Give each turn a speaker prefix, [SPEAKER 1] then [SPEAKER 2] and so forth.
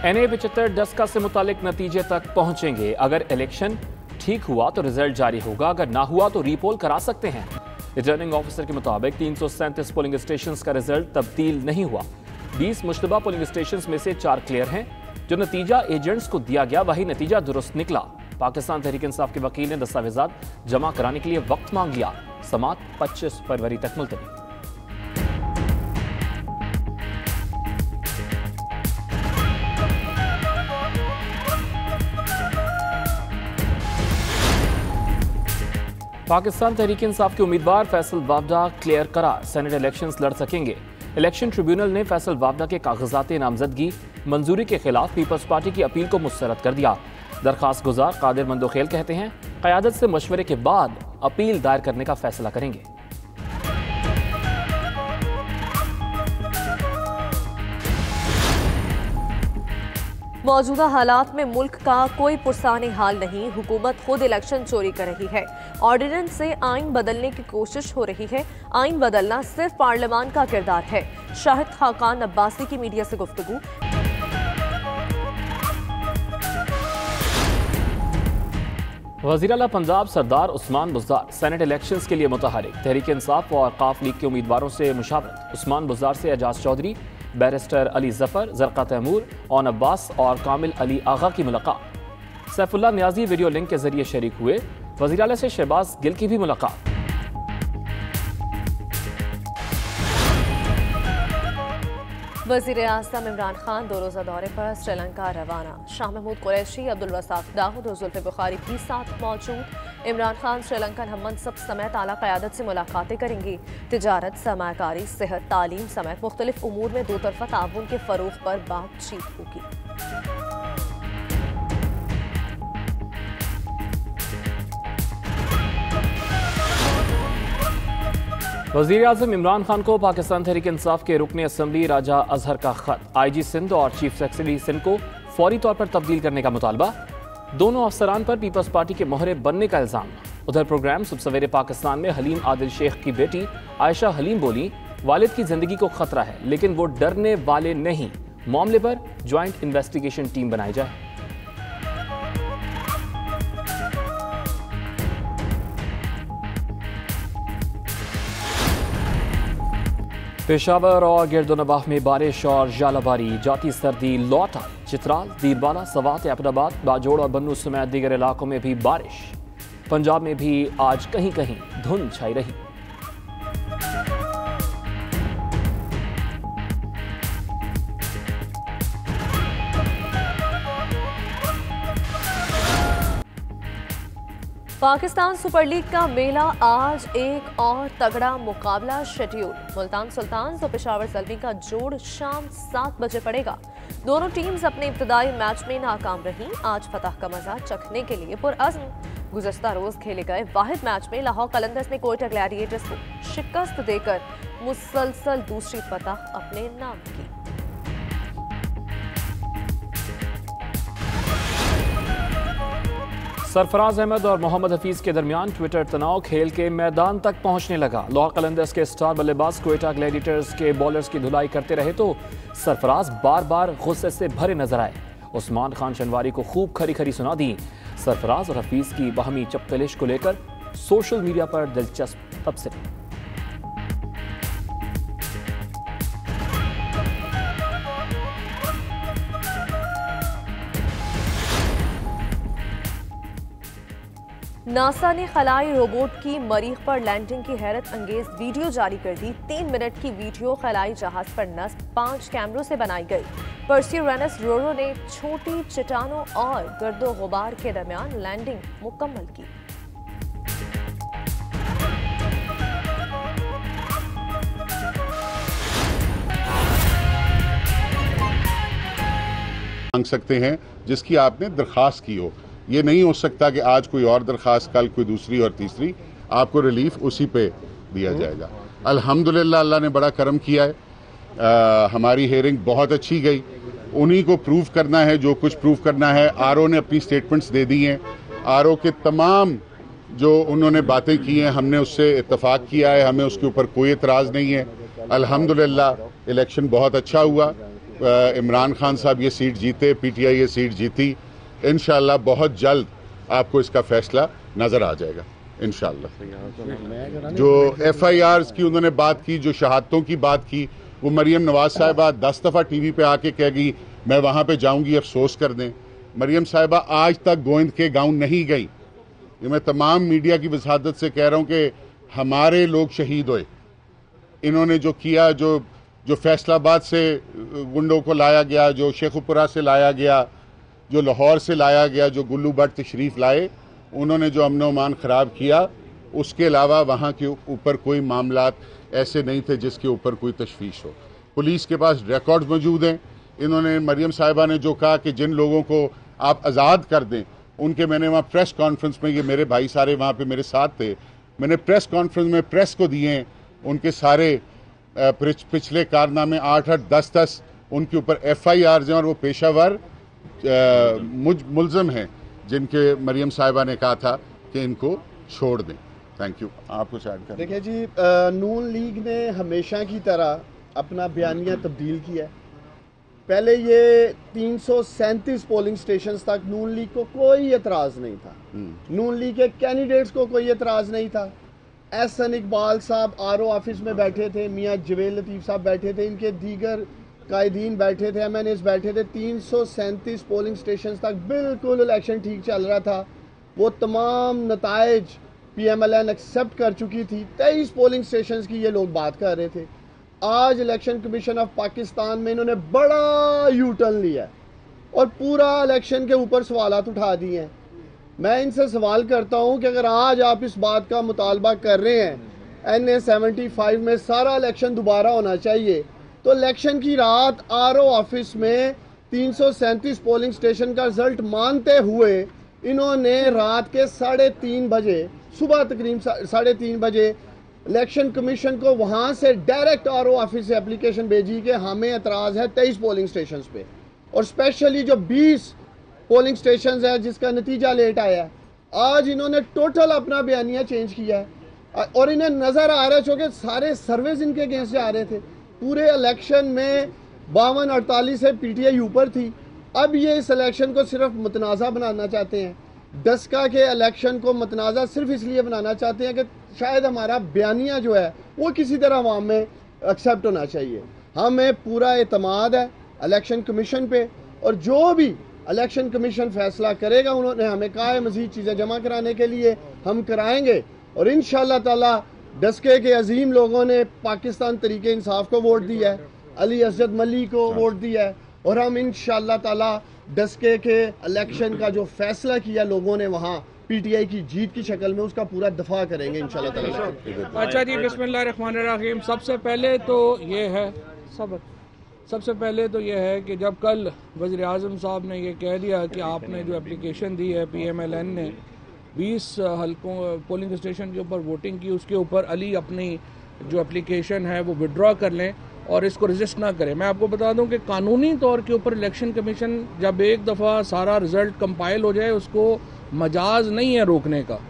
[SPEAKER 1] N A पिछहत्तर डस्का से मुतालिक नतीजे तक पहुँचेंगे। अगर इलेक्शन ठीक हुआ तो रिज़ल्ट जारी होगा। अगर ना हुआ तो रीपोल करा सकते हैं। रिटर्निंग ऑफिसर के मुताबिक तीन सौ सैंतीस पोलिंग स्टेशन का रिज़ल्ट तब्दील नहीं हुआ। बीस मुशतबा पोलिंग स्टेशन में से चार क्लियर हैं। जो नतीजा एजेंट्स को दिया गया, वही नतीजा दुरुस्त निकला। पाकिस्तान तहरीक इंसाफ के वकील ने दस्तावेजा जमा कराने के लिए वक्त मांग लिया। समात 25 फरवरी तक मुलतवी। पाकिस्तान तहरीक इंसाफ के उम्मीदवार फैसल वावडा क्लियर करार। सेनेट इलेक्शंस लड़ सकेंगे। इलेक्शन ट्रिब्यूनल ने फैसल वावडा के कागजात नामजदगी मंजूरी के खिलाफ पीपल्स पार्टी की अपील को मुस्तरद कर दिया। दरखास्त गुजार कादिर मंदोखेल कहते हैं, क्यादत से मशवरे के बाद अपील दायर करने का फैसला करेंगे।
[SPEAKER 2] मौजूदा हालात में मुल्क का कोई पुरसान हाल नहीं। हुकूमत खुद इलेक्शन चोरी कर रही है। ऑर्डिनेंस से आइन बदलने की कोशिश हो रही है। आइन बदलना सिर्फ़ पार्लियामान का किरदार है। शाहिद खाकान अब्बासी की मीडिया से गुफ्तगू।
[SPEAKER 1] वज़ीर अला पंजाब सरदार उस्मान बुजार सेनेट इलेक्शंस के लिए मुतहरिक। तहरीक इंसाफ और काफ लीग के उम्मीदवारों से मुशावरत। उस्मान बुजार से एजाज चौधरी, बैरिस्टर अली ज़फ़र, जरका तैमूर ओन अब्बास और कामिल अली आगा की मुलाकात। सैफुल्ला न्याजी वीडियो लिंक के ज़रिए शरीक हुए। वज़ीर अला से शहबाज गिल की भी मुलाकात।
[SPEAKER 2] वज़ीर आज़म इमरान खान दो रोज़ा दौरे पर श्रीलंका रवाना। शाह महमूद कुरैशी, अब्दुल रसाक दाऊद और जुल्फ बुखारी भी साथ मौजूद। इमरान खान श्रीलंकन हम मनसब समेत आला क्यादत से मुलाकातें करेंगी। तजारत, सरमाकारी, सेहत, तालीम समेत मुख्तलिफ़ उमूर में दो तरफा ताउन के फ़रोग पर बातचीत होगी।
[SPEAKER 1] वज़ीर अजम इमरान खान को पाकिस्तान तहरीक इंसाफ के रुकन असम्बली राजा अजहर का खत। आई जी सिंध और चीफ सेक्रेटरी सिंध को फौरी तौर पर तब्दील करने का मुतालबा। दोनों अफसरान पर पीपल्स पार्टी के मोहरे बनने का इल्ज़ाम। उधर प्रोग्राम सुब सवेरे पाकिस्तान में हलीम आदिल शेख की बेटी आयशा हलीम बोली, वालिद की ज़िंदगी को खतरा है, लेकिन वो डरने वाले नहीं। मामले पर ज्वाइंट इन्वेस्टिगेशन टीम बनाई जाए। पेशावर और गिरदोनबाह में बारिश और जालाबारी। जाती सर्दी लौटा, चित्राल दीरबाला सवात, अहमदाबाद, बाजोड़ और बन्नू समेत दीगर इलाकों में भी बारिश। पंजाब में भी आज कहीं कहीं धुंध छाई रही।
[SPEAKER 2] पाकिस्तान सुपर लीग का मेला आज एक और तगड़ा मुकाबला शेड्यूल मुल्तान सुल्तान और पेशावर जलमी का जोड़ शाम सात बजे पड़ेगा। दोनों टीम्स अपने इब्तदाई मैच में नाकाम रहीं। आज फतह का मज़ा चखने के लिए पुरअज़म। गुजशत रोज खेले गए वाहिद मैच में लाहौर कलंदर्स ने कोयटा ग्लैडिएटर्स को शिकस्त देकर मुसलसल दूसरी फतह अपने नाम की।
[SPEAKER 1] सरफराज अहमद और मोहम्मद हफीज के दरमियान ट्विटर तनाव खेल के मैदान तक पहुँचने लगा। लाहौर कलंदर्स के स्टार बल्लेबाज कोयटा ग्लैडिटर्स के बॉलर्स की धुलाई करते रहे तो सरफराज बार बार गुस्से से भरे नज़र आए। उस्मान खान शनवारी को खूब खरी खरी सुना दी। सरफराज और हफीज की बाहमी चपकलिश को लेकर सोशल मीडिया पर दिलचस्प तबसरे।
[SPEAKER 2] नासा ने खलाई रोबोट की मरीख पर लैंडिंग की हैरत अंगेज वीडियो जारी कर दी। तीन मिनट की वीडियो खलाई जहाज़ पर नस्ब पाँच कैमरों से बनाई गई। परस्यूरेनस रोरो ने छोटी चट्टानों और गर्दो गुबार के दरमियान लैंडिंग मुकम्मल की।
[SPEAKER 3] मांग सकते हैं जिसकी आपने दरखास्त की हो। ये नहीं हो सकता कि आज कोई और दरख्वास्त कल कोई दूसरी और तीसरी आपको रिलीफ उसी पे दिया जाएगा। अल्हम्दुलिल्लाह अल्लाह ने बड़ा करम किया है। आ, हमारी हेयरिंग बहुत अच्छी गई। उन्हीं को प्रूव करना है जो कुछ प्रूव करना है आरओ ने अपनी स्टेटमेंट्स दे दी हैं। आरओ के तमाम जो उन्होंने बातें की हैं हमने उससे इतफाक़ किया है हमें उसके ऊपर कोई एतराज़ नहीं है। अल्हम्दुलिल्लाह इलेक्शन बहुत अच्छा हुआ। इमरान खान साहब ये सीट जीते पीटीआई ये सीट जीती। इन बहुत जल्द आपको इसका फैसला नज़र आ जाएगा इन जो एफ़ आई आर की उन्होंने बात की, जो शहादतों की बात की, वो मरियम नवाज़ साहिबा दस दफ़ा टी वी पे आके कह गई, मैं वहाँ पर जाऊँगी, अफसोस कर दें। मरियम साहिबा आज तक गोविंद के गाँव नहीं गई। ये मैं तमाम मीडिया की वसादत से कह रहा हूँ कि हमारे लोग शहीद हुए। इन्होंने जो किया, जो जो फैसलाबाद से गुंडों को लाया गया, जो शेखुपुरा से लाया गया जो लाहौर से लाया गया जो गुल्लू भट्ट तशरीफ़ लाए, उन्होंने जो अमन अमान ख़राब किया, उसके अलावा वहाँ के ऊपर कोई मामला ऐसे नहीं थे जिसके ऊपर कोई तशवीश हो। पुलिस के पास रिकॉर्ड मौजूद हैं। इन्होंने मरियम साहिबा ने जो कहा कि जिन लोगों को आप आज़ाद कर दें, उनके मैंने वहाँ प्रेस कॉन्फ्रेंस में ये मेरे भाई सारे वहाँ पे मेरे साथ थे। मैंने प्रेस कॉन्फ्रेंस में प्रेस को दिए हैं। उनके सारे पिछले कारनामे आठ आठ दस दस उनके ऊपर एफ़ आई आर हैं और वो पेशावर मुझ मुलजम हैं जिनके मरियम साहिबा ने कहा था कि इनको छोड़ दें। थैंक यू आप कुछ ऐड करें
[SPEAKER 4] देखिए जी नून लीग ने हमेशा की तरह अपना बयानिया तब्दील किया पहले ये तीन पोलिंग स्टेशन तक नून लीग को कोई एतराज़ नहीं था। नून लीग के कैंडिडेट्स को कोई एतराज़ नहीं था। एस एहसन इकबाल साहब आर ऑफ़िस में बैठे थे मियाँ जवेल लतीफ़ साहब बैठे थे इनके दीगर कायदीन बैठे थे एम बैठे थे, तीन सौ सैंतीस पोलिंग स्टेशन तक बिल्कुल इलेक्शन ठीक चल रहा था। वो तमाम नतज P M L N accept कर चुकी थी। तेईस पोलिंग स्टेशन की ये लोग बात कर रहे थे। आज इलेक्शन कमीशन ऑफ़ पाकिस्तान में इन्होंने बड़ा यू टर्न लिया और पूरा इलेक्शन के ऊपर सवाल उठा दिए हैं। मैं इनसे सवाल करता हूँ कि अगर आज आप इस बात का मुतालबा कर रहे हैं एन ए सेवेंटी फाइव में सारा इलेक्शन दोबारा होना चाहिए तो इलेक्शन की रात आर ऑफ़िस में तीन पोलिंग स्टेशन का रिज़ल्ट मानते हुए इन्होंने रात के साढ़े तीन बजे, सुबह तकरीब साढ़े तीन बजे इलेक्शन कमीशन को वहाँ से डायरेक्ट आर ओ ऑफ़िस से एप्लीकेशन भेजी कि हमें एतराज़ है तेईस पोलिंग स्टेशन पे। और स्पेशली जो बीस पोलिंग स्टेशन है जिसका नतीजा लेट आया है, आज इन्होंने टोटल अपना बयानिया चेंज किया है। और इन्हें नज़र आ रहा है चूँकि सारे सर्वेज इनके अगेंस्ट आ रहे थे। पूरे इलेक्शन में बावन अड़तालीस से पीटीआई ऊपर थी। अब ये इस इलेक्शन को सिर्फ़ मतनाज़ा बनाना चाहते हैं। डस्का के इलेक्शन को मतनाज़ा सिर्फ़ इसलिए बनाना चाहते हैं कि शायद हमारा बयानिया जो है, वो किसी तरह अवाम में एक्सेप्ट होना चाहिए। हमें पूरा अतमाद है इलेक्शन कमीशन पे और जो भी इलेक्शन कमीशन फैसला करेगा, उन्होंने हमें कहा है मजीद चीज़ें जमा कराने के लिए हम कराएँगे और इन ताला डस्के के अजीम लोगों ने पाकिस्तान तरीके इंसाफ को वोट दिया है अली असद मली को वोट दिया है और हम इन ताला डस्के के इलेक्शन का जो फैसला किया लोगों ने वहाँ पीटीआई की जीत की शक्ल में उसका पूरा दफ़ा करेंगे इन ताला।
[SPEAKER 5] अच्छा जी बिस्मिल्लाहिर्रहमानिर्रहीम सबसे पहले तो ये है सब सबसे पहले तो ये है कि जब कल वज़ी अजम साहब ने ये कह दिया कि आपने जो एप्लीकेशन दी है पी एम एल एन ने 20 हल्कों पोलिंग स्टेशन के ऊपर वोटिंग की, उसके ऊपर अली अपनी जो एप्लीकेशन है, वो विड्रॉ कर लें और इसको रजिस्ट ना करें। मैं आपको बता दूँ कि कानूनी तौर के ऊपर इलेक्शन कमीशन जब एक दफ़ा सारा रिज़ल्ट कंपाइल हो जाए, उसको मजाज नहीं है रोकने का।